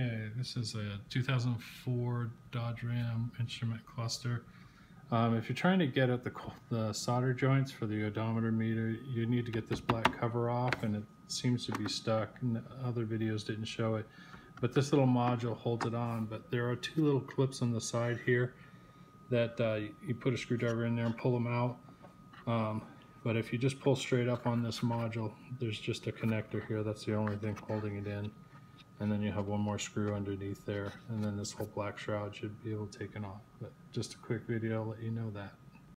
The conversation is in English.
Okay, this is a 2004 Dodge Ram instrument cluster. Um, if you're trying to get at the, the solder joints for the odometer meter, you need to get this black cover off and it seems to be stuck. And other videos didn't show it. But this little module holds it on. But there are two little clips on the side here that uh, you put a screwdriver in there and pull them out. Um, but if you just pull straight up on this module, there's just a connector here. That's the only thing holding it in. And then you have one more screw underneath there. And then this whole black shroud should be able to take it off. But just a quick video, let you know that.